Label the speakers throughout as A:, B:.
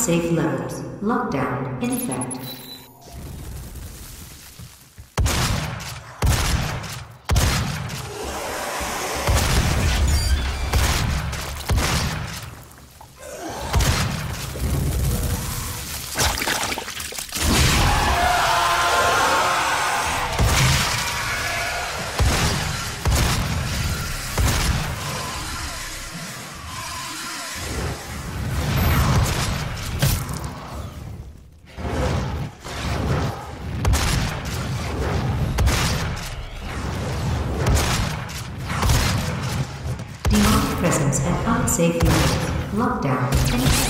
A: Unsafe levels. Lockdown in effect. Levels. Lockdown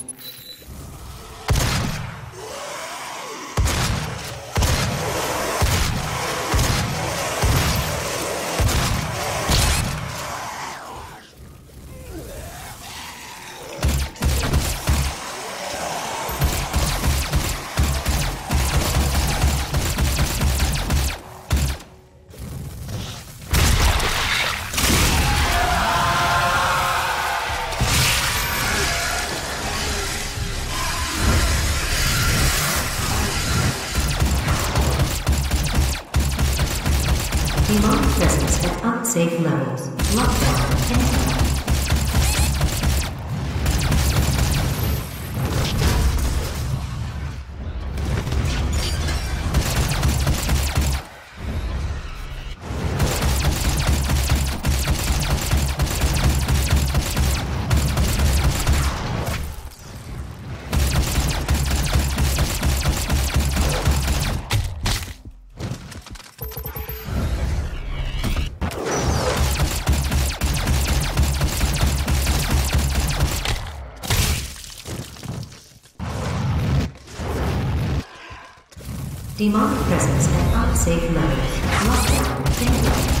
A: Demonic presence at unsafe levels. Lockdown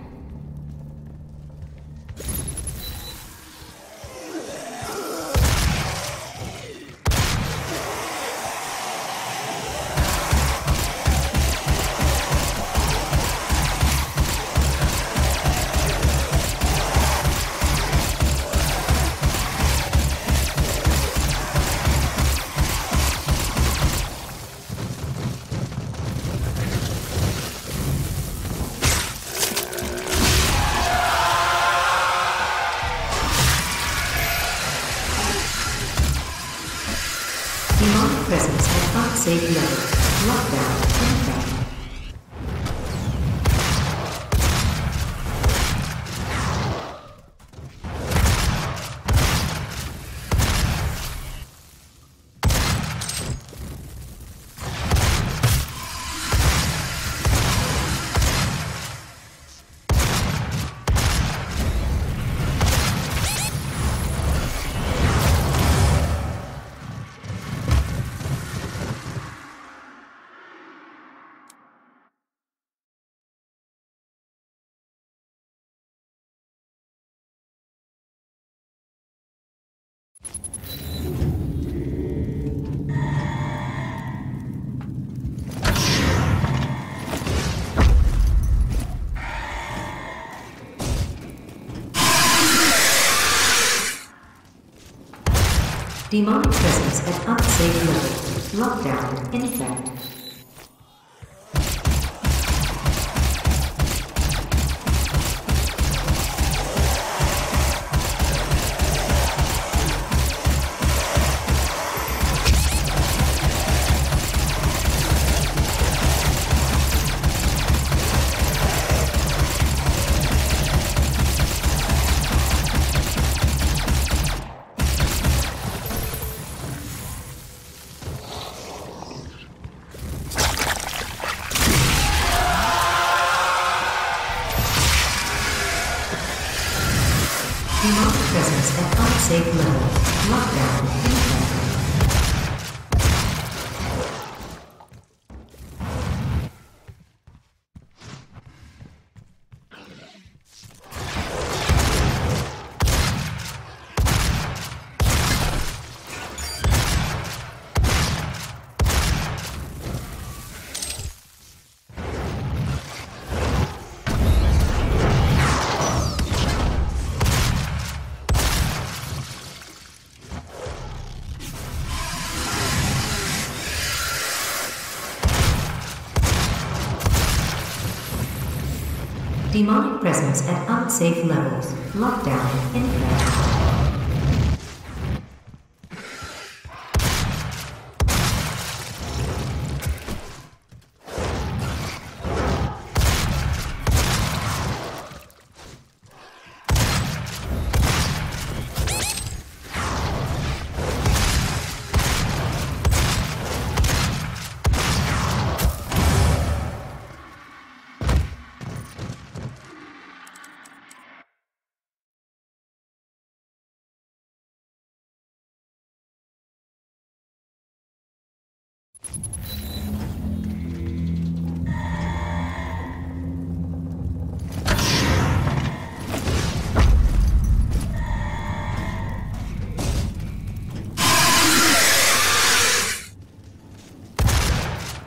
A: Presence at unsafe levels. Lockdown Demonic presence at unsafe levels. Lockdown in effect. Demonic presence at unsafe levels. Lockdown presence at unsafe levels. Lockdown in effect.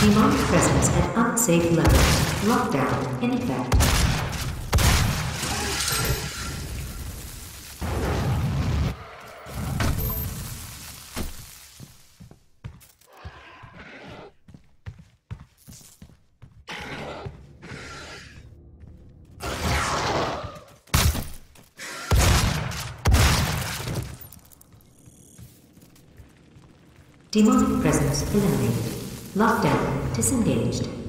A: Demonic presence at unsafe levels. Lockdown in effect. Demonic presence eliminated. Lockdown disengaged.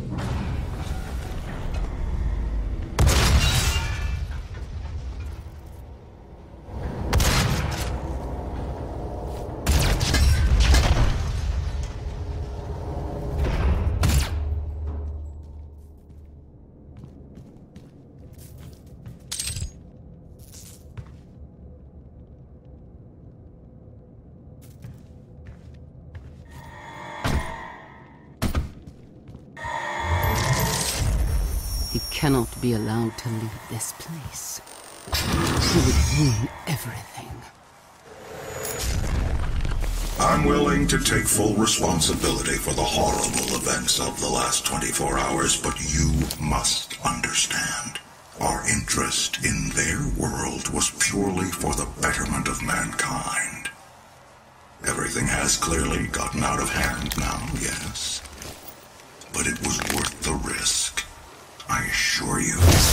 B: Cannot be allowed to leave this place. She would ruin everything.
C: I'm willing to take full responsibility for the horrible events of the last 24 hours, but you must understand. Our interest in their world was purely for the betterment of mankind. Everything has clearly gotten out of hand now, yes. But it was assure you.